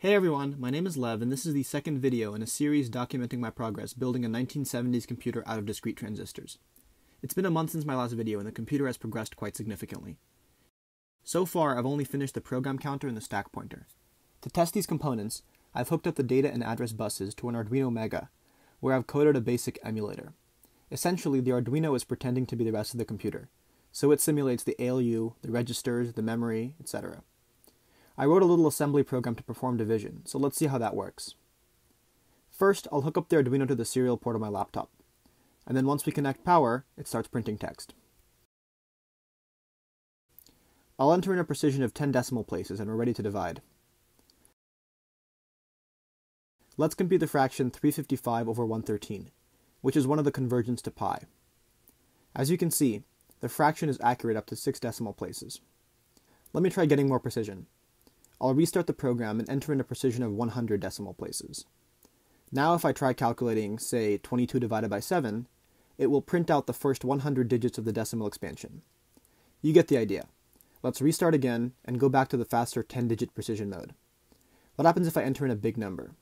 Hey everyone, my name is Lev, and this is the second video in a series documenting my progress building a 1970s computer out of discrete transistors. It's been a month since my last video, and the computer has progressed quite significantly. So far, I've only finished the program counter and the stack pointer. To test these components, I've hooked up the data and address buses to an Arduino Mega, where I've coded a basic emulator. Essentially, the Arduino is pretending to be the rest of the computer, so it simulates the ALU, the registers, the memory, etc. I wrote a little assembly program to perform division, so let's see how that works. First, I'll hook up the Arduino to the serial port of my laptop, and then once we connect power, it starts printing text. I'll enter in a precision of 10 decimal places and we're ready to divide. Let's compute the fraction 355 over 113, which is one of the convergents to pi. As you can see, the fraction is accurate up to 6 decimal places. Let me try getting more precision. I'll restart the program and enter in a precision of 100 decimal places. Now if I try calculating, say, 22 divided by 7, it will print out the first 100 digits of the decimal expansion. You get the idea. Let's restart again and go back to the faster 10-digit precision mode. What happens if I enter in a big number?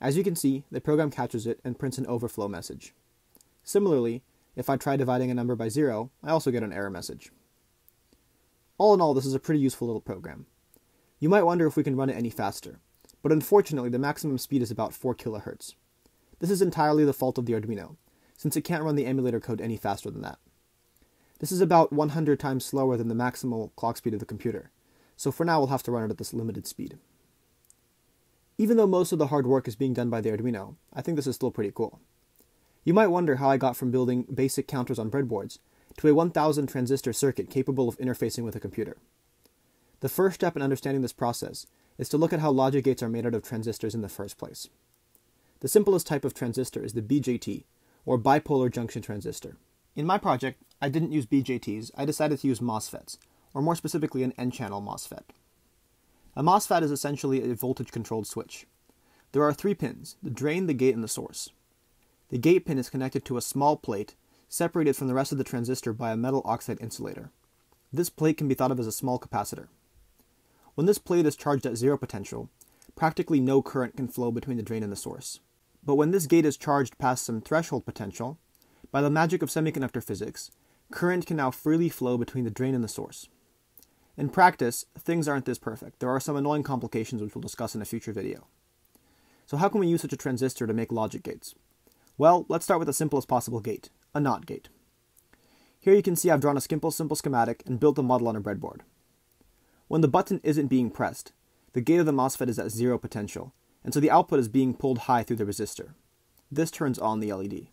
As you can see, the program catches it and prints an overflow message. Similarly, if I try dividing a number by zero, I also get an error message. All in all, this is a pretty useful little program. You might wonder if we can run it any faster, but unfortunately the maximum speed is about 4 kHz. This is entirely the fault of the Arduino, since it can't run the emulator code any faster than that. This is about 100 times slower than the maximal clock speed of the computer, so for now we'll have to run it at this limited speed. Even though most of the hard work is being done by the Arduino, I think this is still pretty cool. You might wonder how I got from building basic counters on breadboards to a 1000 transistor circuit capable of interfacing with a computer. The first step in understanding this process is to look at how logic gates are made out of transistors in the first place. The simplest type of transistor is the BJT, or bipolar junction transistor. In my project, I didn't use BJTs, I decided to use MOSFETs, or more specifically an N-channel MOSFET. A MOSFET is essentially a voltage controlled switch. There are three pins the drain, the gate, and the source. The gate pin is connected to a small plate separated from the rest of the transistor by a metal oxide insulator. This plate can be thought of as a small capacitor. When this plate is charged at zero potential, practically no current can flow between the drain and the source. But when this gate is charged past some threshold potential, by the magic of semiconductor physics, current can now freely flow between the drain and the source. In practice, things aren't this perfect. There are some annoying complications which we'll discuss in a future video. So how can we use such a transistor to make logic gates? Well, let's start with the simplest possible gate, a NOT gate. Here you can see I've drawn a simple, simple schematic and built the model on a breadboard. When the button isn't being pressed, the gate of the MOSFET is at zero potential, and so the output is being pulled high through the resistor. This turns on the LED.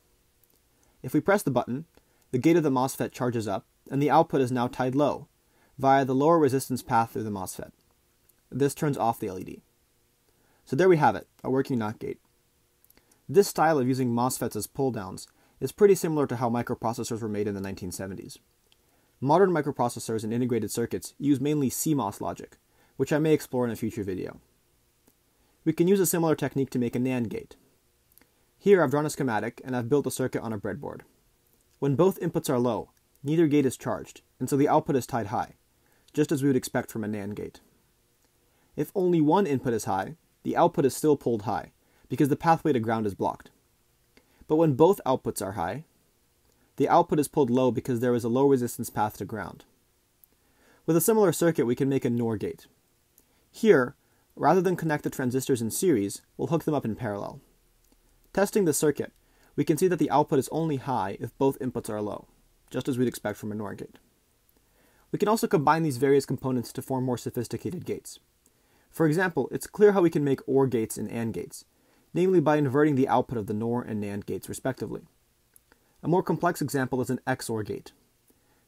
If we press the button, the gate of the MOSFET charges up, and the output is now tied low, via the lower resistance path through the MOSFET. This turns off the LED. So there we have it, a working NOT gate. This style of using MOSFETs as pull-downs is pretty similar to how microprocessors were made in the 1970s. Modern microprocessors and integrated circuits use mainly CMOS logic, which I may explore in a future video. We can use a similar technique to make a NAND gate. Here I've drawn a schematic and I've built a circuit on a breadboard. When both inputs are low, neither gate is charged, and so the output is tied high, just as we would expect from a NAND gate. If only one input is high, the output is still pulled high, because the pathway to ground is blocked. But when both outputs are high, the output is pulled low because there is a low resistance path to ground. With a similar circuit, we can make a NOR gate. Here, rather than connect the transistors in series, we'll hook them up in parallel. Testing the circuit, we can see that the output is only high if both inputs are low, just as we'd expect from a NOR gate. We can also combine these various components to form more sophisticated gates. For example, it's clear how we can make OR gates and AND gates, namely by inverting the output of the NOR and NAND gates respectively. A more complex example is an XOR gate.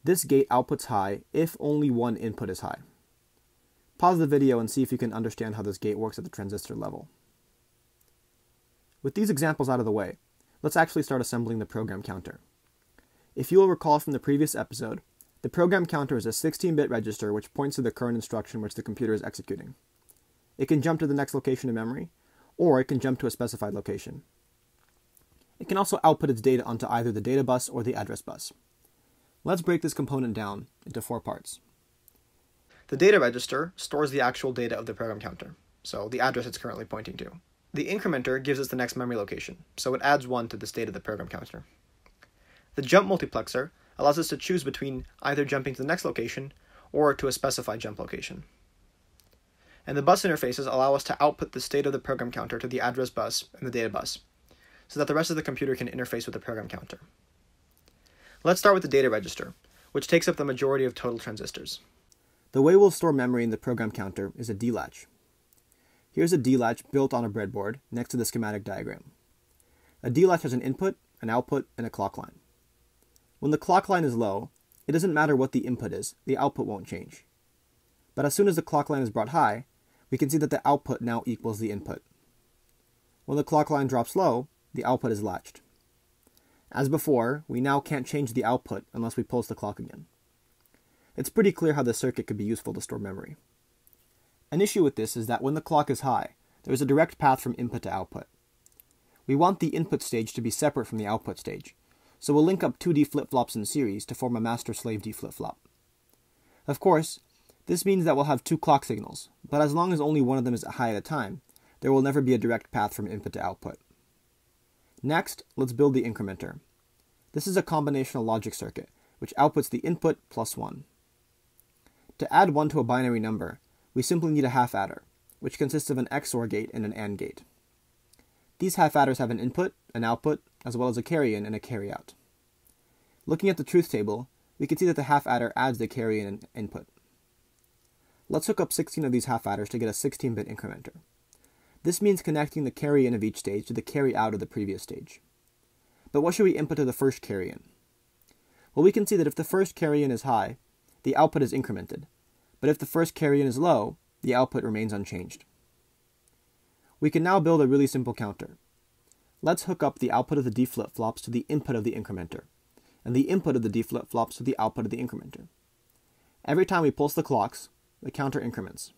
This gate outputs high if only one input is high. Pause the video and see if you can understand how this gate works at the transistor level. With these examples out of the way, let's actually start assembling the program counter. If you will recall from the previous episode, the program counter is a 16-bit register which points to the current instruction which the computer is executing. It can jump to the next location in memory, or it can jump to a specified location. It can also output its data onto either the data bus or the address bus. Let's break this component down into four parts. The data register stores the actual data of the program counter, so the address it's currently pointing to. The incrementer gives us the next memory location, so it adds 1 to the state of the program counter. The jump multiplexer allows us to choose between either jumping to the next location or to a specified jump location. And the bus interfaces allow us to output the state of the program counter to the address bus and the data bus, so that the rest of the computer can interface with the program counter. Let's start with the data register, which takes up the majority of total transistors. The way we'll store memory in the program counter is a D-latch. Here's a D-latch built on a breadboard next to the schematic diagram. A D-latch has an input, an output, and a clock line. When the clock line is low, it doesn't matter what the input is, the output won't change. But as soon as the clock line is brought high, we can see that the output now equals the input. When the clock line drops low, the output is latched. As before, we now can't change the output unless we pulse the clock again. It's pretty clear how this circuit could be useful to store memory. An issue with this is that when the clock is high, there is a direct path from input to output. We want the input stage to be separate from the output stage, so we'll link up two D flip-flops in series to form a master-slave D flip-flop. Of course, this means that we'll have two clock signals, but as long as only one of them is high at a time, there will never be a direct path from input to output. Next, let's build the incrementer. This is a combinational logic circuit, which outputs the input plus 1. To add 1 to a binary number, we simply need a half adder, which consists of an XOR gate and an AND gate. These half adders have an input, an output, as well as a carry in and a carry out. Looking at the truth table, we can see that the half adder adds the carry in and input. Let's hook up 16 of these half adders to get a 16 bit incrementer. This means connecting the carry in of each stage to the carry out of the previous stage. But what should we input to the first carry in? Well, we can see that if the first carry in is high, the output is incremented, but if the first carry in is low, the output remains unchanged. We can now build a really simple counter. Let's hook up the output of the D flip-flops to the input of the incrementer, and the input of the D flip-flops to the output of the incrementer. Every time we pulse the clocks, the counter increments.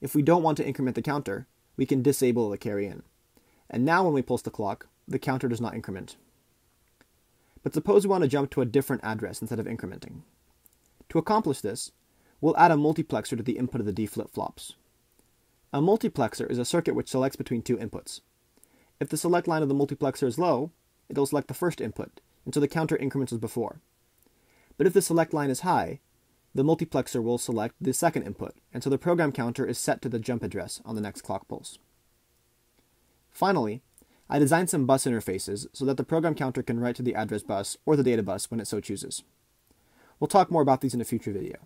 If we don't want to increment the counter, we can disable the carry in. And now when we pulse the clock, the counter does not increment. But suppose we want to jump to a different address instead of incrementing. To accomplish this, we'll add a multiplexer to the input of the D flip-flops. A multiplexer is a circuit which selects between two inputs. If the select line of the multiplexer is low, it'll select the first input, and so the counter increments as before. But if the select line is high, the multiplexer will select the second input, and so the program counter is set to the jump address on the next clock pulse. Finally, I designed some bus interfaces so that the program counter can write to the address bus or the data bus when it so chooses. We'll talk more about these in a future video.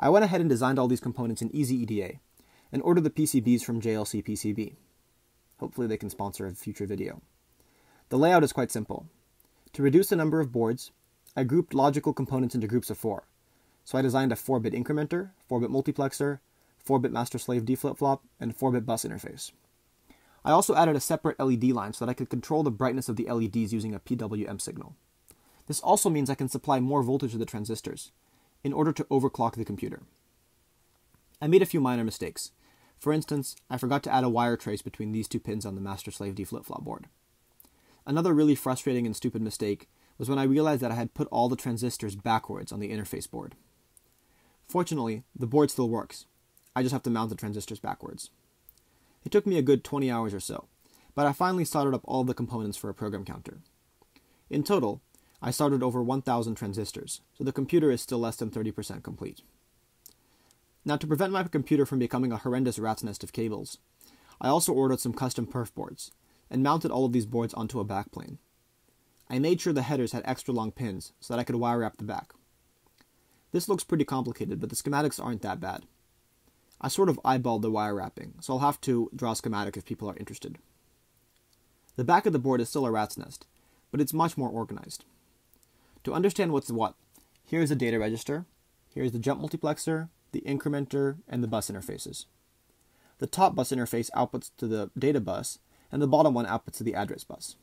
I went ahead and designed all these components in EasyEDA and ordered the PCBs from JLC PCB. Hopefully they can sponsor a future video. The layout is quite simple. To reduce the number of boards, I grouped logical components into groups of four. So I designed a 4-bit incrementer, 4-bit multiplexer, 4-bit master-slave D flip-flop, and 4-bit bus interface. I also added a separate LED line so that I could control the brightness of the LEDs using a PWM signal. This also means I can supply more voltage to the transistors, in order to overclock the computer. I made a few minor mistakes. For instance, I forgot to add a wire trace between these two pins on the master slave D flip flop board. Another really frustrating and stupid mistake was when I realized that I had put all the transistors backwards on the interface board. Fortunately, the board still works. I just have to mount the transistors backwards. It took me a good 20 hours or so, but I finally soldered up all the components for a program counter. In total, I soldered over 1,000 transistors, so the computer is still less than 30% complete. Now, to prevent my computer from becoming a horrendous rat's nest of cables, I also ordered some custom perf boards and mounted all of these boards onto a backplane. I made sure the headers had extra long pins so that I could wire wrap the back. This looks pretty complicated, but the schematics aren't that bad. I sort of eyeballed the wire wrapping, so I'll have to draw a schematic if people are interested. The back of the board is still a rat's nest, but it's much more organized. To understand what's what, here is the data register, here is the jump multiplexer, the incrementer, and the bus interfaces. The top bus interface outputs to the data bus, and the bottom one outputs to the address bus.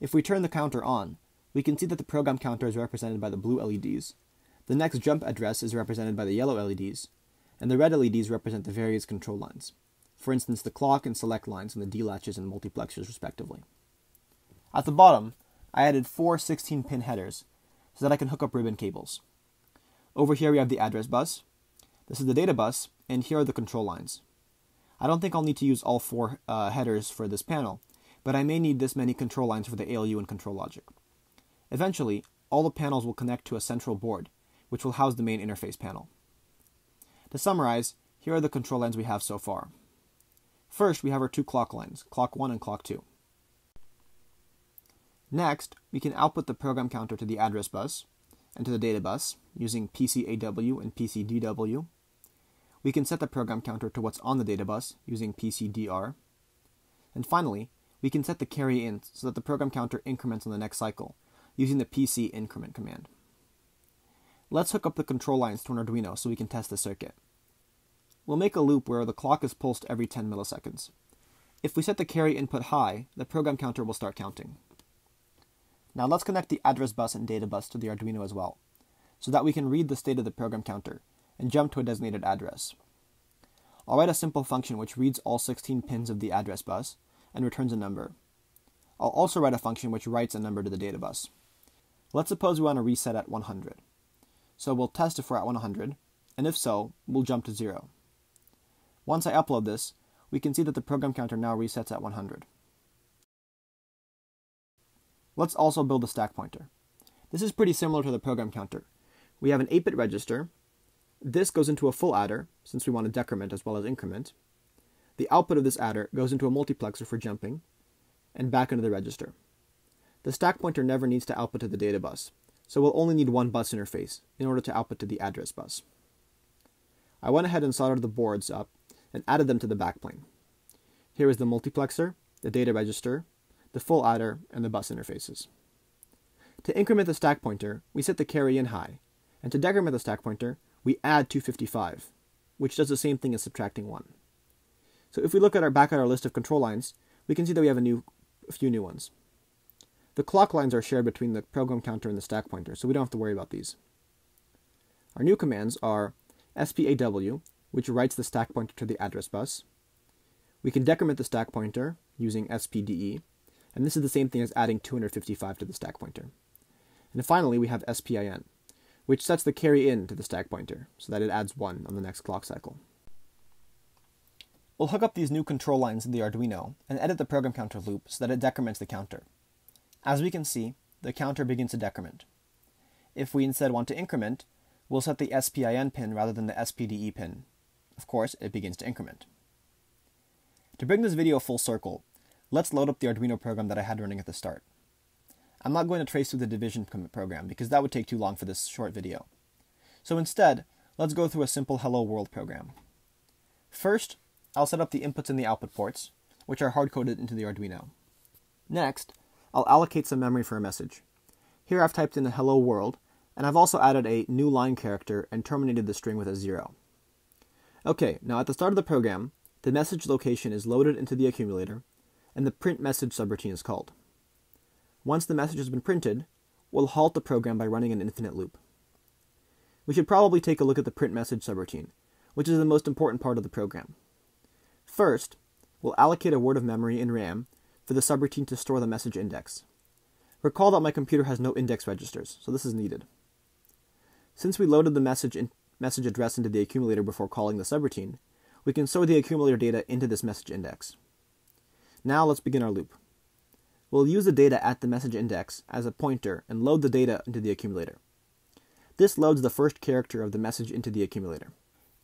If we turn the counter on, we can see that the program counter is represented by the blue LEDs, the next jump address is represented by the yellow LEDs, and the red LEDs represent the various control lines, for instance the clock and select lines on the D latches and multiplexers respectively. At the bottom, I added four 16 pin headers so that I can hook up ribbon cables. Over here we have the address bus. This is the data bus, and here are the control lines. I don't think I'll need to use all four uh, headers for this panel, but I may need this many control lines for the ALU and control logic. Eventually, all the panels will connect to a central board, which will house the main interface panel. To summarize, here are the control lines we have so far. First, we have our two clock lines, clock 1 and clock 2. Next, we can output the program counter to the address bus and to the data bus using PCAW and PCDW. We can set the program counter to what's on the data bus using PCDR. And finally, we can set the carry in so that the program counter increments on the next cycle using the PC increment command. Let's hook up the control lines to an Arduino so we can test the circuit. We'll make a loop where the clock is pulsed every 10 milliseconds. If we set the carry input high, the program counter will start counting. Now let's connect the address bus and data bus to the Arduino as well, so that we can read the state of the program counter and jump to a designated address. I'll write a simple function which reads all 16 pins of the address bus and returns a number. I'll also write a function which writes a number to the data bus. Let's suppose we want to reset at 100. So we'll test if we're at 100, and if so, we'll jump to 0. Once I upload this, we can see that the program counter now resets at 100. Let's also build a stack pointer. This is pretty similar to the program counter. We have an 8-bit register. This goes into a full adder, since we want to decrement as well as increment. The output of this adder goes into a multiplexer for jumping, and back into the register. The stack pointer never needs to output to the data bus, so we'll only need one bus interface in order to output to the address bus. I went ahead and soldered the boards up and added them to the backplane. Here is the multiplexer, the data register, the full adder, and the bus interfaces. To increment the stack pointer, we set the carry in high, and to decrement the stack pointer, we add 255, which does the same thing as subtracting 1. So if we look at our back at our list of control lines, we can see that we have a, new, a few new ones. The clock lines are shared between the program counter and the stack pointer, so we don't have to worry about these. Our new commands are SPAW, which writes the stack pointer to the address bus. We can decrement the stack pointer using SPDE, and this is the same thing as adding 255 to the stack pointer. And finally, we have spin, which sets the carry in to the stack pointer, so that it adds 1 on the next clock cycle. We'll hook up these new control lines in the Arduino and edit the program counter loop so that it decrements the counter. As we can see, the counter begins to decrement. If we instead want to increment, we'll set the SPIN pin rather than the SPDE pin, of course, it begins to increment. To bring this video full circle, let's load up the Arduino program that I had running at the start. I'm not going to trace through the division program because that would take too long for this short video. So instead, let's go through a simple Hello World program. First, I'll set up the inputs and the output ports, which are hard-coded into the Arduino. Next, I'll allocate some memory for a message. Here I've typed in a hello world, and I've also added a new line character and terminated the string with a zero. Okay, now at the start of the program, the message location is loaded into the accumulator, and the print message subroutine is called. Once the message has been printed, we'll halt the program by running an infinite loop. We should probably take a look at the print message subroutine, which is the most important part of the program. First, we'll allocate a word of memory in RAM for the subroutine to store the message index. Recall that my computer has no index registers, so this is needed. Since we loaded the message message address into the accumulator before calling the subroutine, we can store the accumulator data into this message index. Now let's begin our loop. We'll use the data at the message index as a pointer and load the data into the accumulator. This loads the first character of the message into the accumulator.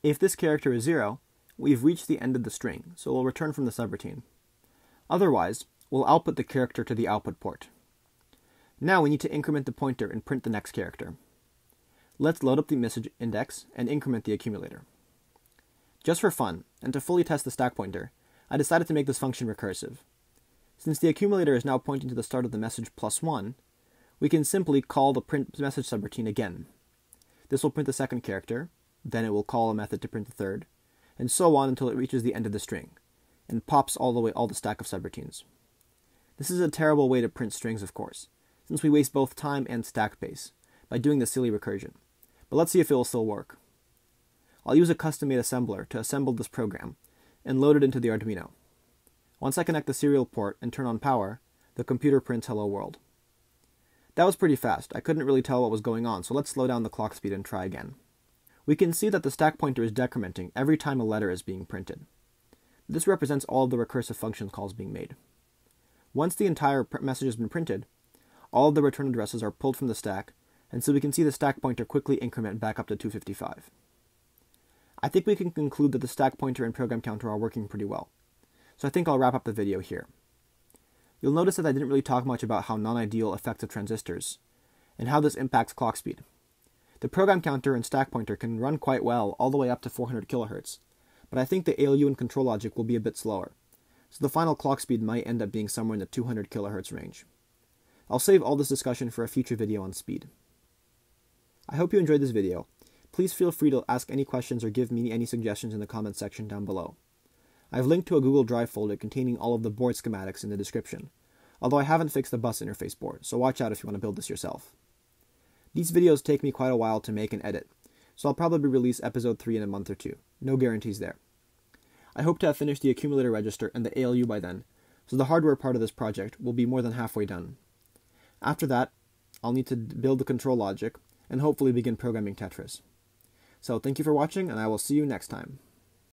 If this character is 0, we've reached the end of the string, so we'll return from the subroutine. Otherwise, we'll output the character to the output port. Now we need to increment the pointer and print the next character. Let's load up the message index and increment the accumulator. Just for fun, and to fully test the stack pointer, I decided to make this function recursive. Since the accumulator is now pointing to the start of the message plus 1, we can simply call the print message subroutine again. This will print the second character, then it will call a method to print the third, and so on until it reaches the end of the string, and pops all the way all the stack of subroutines. This is a terrible way to print strings, of course, since we waste both time and stack space by doing the silly recursion but let's see if it will still work. I'll use a custom-made assembler to assemble this program and load it into the Arduino. Once I connect the serial port and turn on power, the computer prints Hello World. That was pretty fast. I couldn't really tell what was going on, so let's slow down the clock speed and try again. We can see that the stack pointer is decrementing every time a letter is being printed. This represents all of the recursive function calls being made. Once the entire message has been printed, all of the return addresses are pulled from the stack, and so we can see the stack pointer quickly increment back up to 255. I think we can conclude that the stack pointer and program counter are working pretty well, so I think I'll wrap up the video here. You'll notice that I didn't really talk much about how non-ideal effects of transistors, and how this impacts clock speed. The program counter and stack pointer can run quite well all the way up to 400 kHz, but I think the ALU and control logic will be a bit slower, so the final clock speed might end up being somewhere in the 200 kHz range. I'll save all this discussion for a future video on speed. I hope you enjoyed this video. Please feel free to ask any questions or give me any suggestions in the comments section down below. I've linked to a Google Drive folder containing all of the board schematics in the description, although I haven't fixed the bus interface board, so watch out if you want to build this yourself. These videos take me quite a while to make and edit, so I'll probably release episode 3 in a month or two. No guarantees there. I hope to have finished the accumulator register and the ALU by then, so the hardware part of this project will be more than halfway done. After that, I'll need to build the control logic and hopefully begin programming Tetris. So thank you for watching, and I will see you next time.